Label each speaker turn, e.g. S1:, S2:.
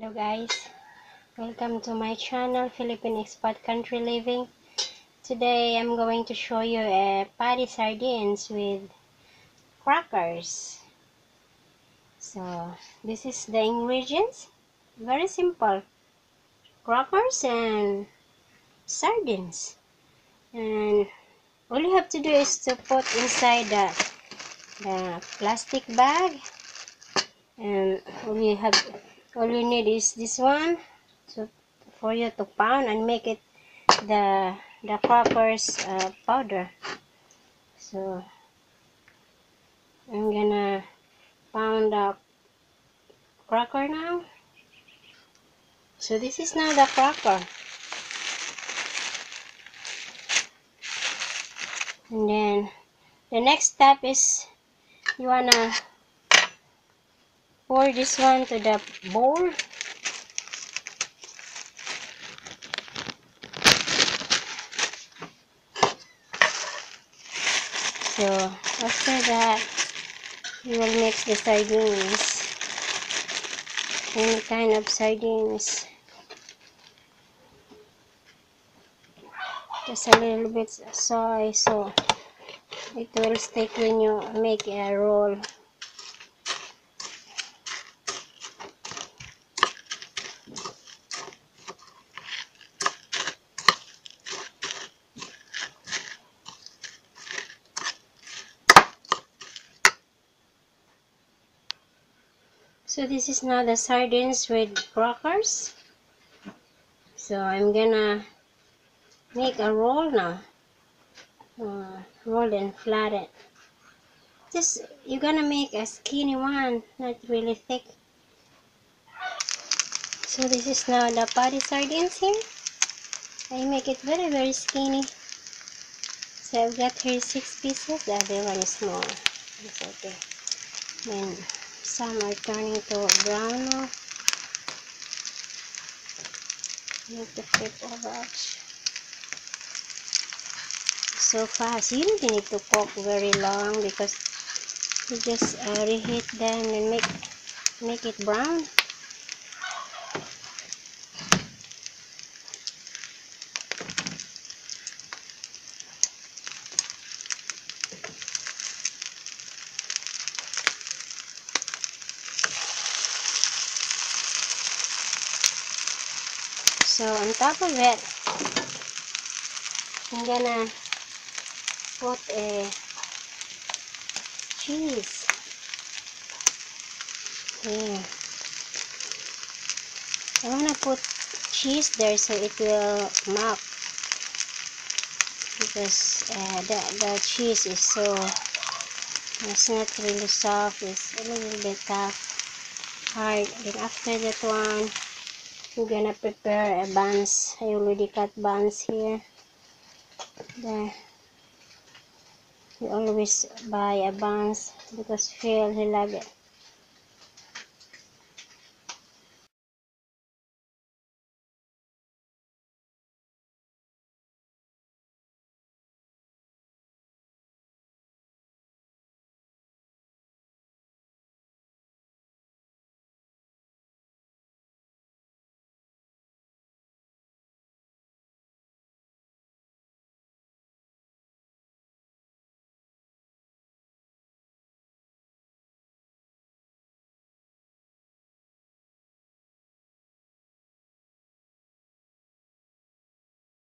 S1: Hello guys, welcome to my channel Philippine Expat Country Living. Today I'm going to show you a patty sardines with crackers. So this is the ingredients, very simple. Crackers and sardines. And all you have to do is to put inside the, the plastic bag and all you have all you need is this one so for you to pound and make it the the crackers uh, powder. So I'm gonna pound the cracker now. So this is now the cracker. And then the next step is you wanna pour this one to the bowl. So after that you will mix the sardines. Any kind of sardines. Just a little bit soy so it will stick when you make a roll So this is now the sardines with crackers. So I'm gonna make a roll now. Uh, roll and flatten. Just you're gonna make a skinny one, not really thick. So this is now the patty sardines here. I make it very very skinny. So I've got here six pieces. The other one is small. It's okay. Then some are turning to brown now. You to flip over so fast. You don't need to cook very long because you just uh, reheat them and make make it brown. So on top of it, I'm gonna put a cheese. Here. I wanna put cheese there so it will melt because uh, the, the cheese is so it's not really soft it's a little bit tough hard then after that one I'm gonna prepare a buns. I already cut buns here. There. We always buy a buns because Phil he love it.